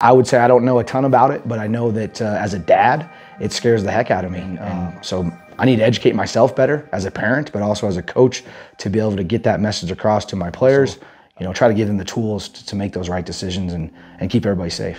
I would say I don't know a ton about it, but I know that uh, as a dad, it scares the heck out of me. And um, so I need to educate myself better as a parent, but also as a coach to be able to get that message across to my players. You know, try to give them the tools to, to make those right decisions and, and keep everybody safe.